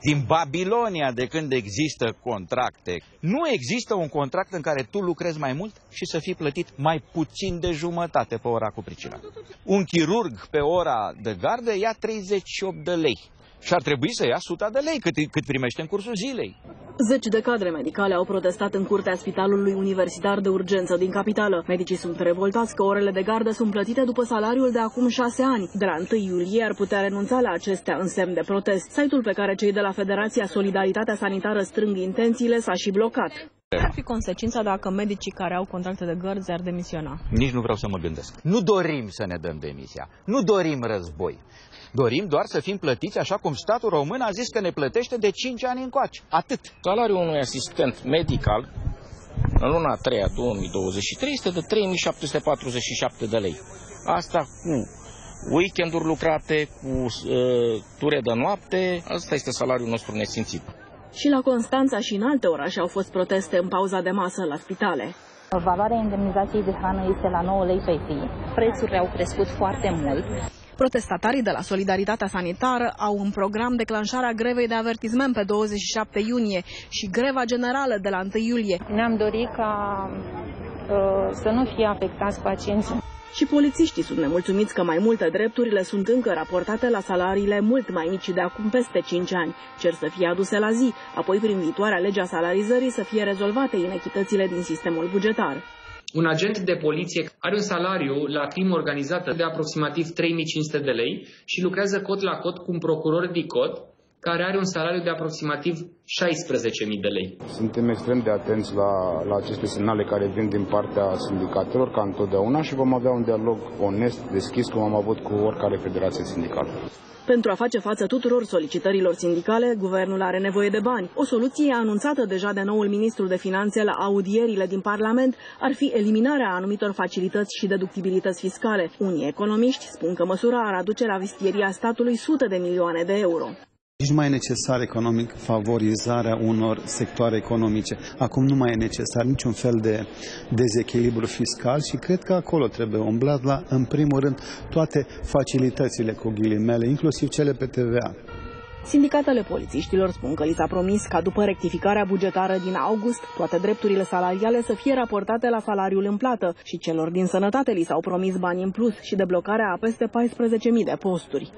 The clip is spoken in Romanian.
din Babilonia de când există contracte. Nu există un contract în care tu lucrezi mai mult și să fii plătit mai puțin de jumătate pe ora cu pricina. Un chirurg pe ora de gardă ia 38 de lei și ar trebui să ia 100 de lei cât, cât primește în cursul zilei. Zeci de cadre medicale au protestat în curtea Spitalului Universitar de Urgență din capitală. Medicii sunt revoltați că orele de gardă sunt plătite după salariul de acum șase ani. De la 1 iulie ar putea renunța la acestea în semn de protest. Site-ul pe care cei de la Federația Solidaritatea Sanitară strâng intențiile s-a și blocat. Ar fi consecința dacă medicii care au contracte de gărzi ar demisiona? Nici nu vreau să mă gândesc. Nu dorim să ne dăm demisia. Nu dorim război. Dorim doar să fim plătiți așa cum statul român a zis că ne plătește de 5 ani încoace. Atât. Salariul unui asistent medical în luna 3 a 2023 este de 3747 de lei. Asta cu weekenduri lucrate, cu uh, ture de noapte, asta este salariul nostru nesimțit. Și la Constanța și în alte orașe au fost proteste în pauza de masă la spitale. Valoarea indemnizației de hrană este la 9 lei pe zi. Prețurile au crescut foarte mult. Protestatarii de la Solidaritatea Sanitară au în program declanșarea grevei de avertisment pe 27 iunie și greva generală de la 1 iulie. Ne-am dorit ca uh, să nu fie afectați pacienții. Și polițiștii sunt nemulțumiți că mai multe drepturile sunt încă raportate la salariile mult mai mici de acum peste 5 ani. Cer să fie aduse la zi, apoi prin viitoarea legea salarizării să fie rezolvate inechitățile din sistemul bugetar. Un agent de poliție are un salariu la crimă organizată de aproximativ 3500 de lei și lucrează cot la cot cu un procuror DICOT care are un salariu de aproximativ 16.000 de lei. Suntem extrem de atenți la, la aceste semnale care vin din partea sindicatelor, ca întotdeauna, și vom avea un dialog onest, deschis, cum am avut cu oricare federație sindicală. Pentru a face față tuturor solicitărilor sindicale, guvernul are nevoie de bani. O soluție anunțată deja de noul ministru de finanțe la audierile din Parlament ar fi eliminarea anumitor facilități și deductibilități fiscale. Unii economiști spun că măsura ar aduce la vistieria statului sute de milioane de euro. Nici nu mai e necesar economic favorizarea unor sectoare economice. Acum nu mai e necesar niciun fel de dezechilibru fiscal și cred că acolo trebuie umblat la, în primul rând, toate facilitățile cu ghilimele, inclusiv cele pe TVA. Sindicatele polițiștilor spun că li s-a promis ca după rectificarea bugetară din august, toate drepturile salariale să fie raportate la salariul în plată și celor din sănătate li s-au promis bani în plus și deblocarea a peste 14.000 de posturi.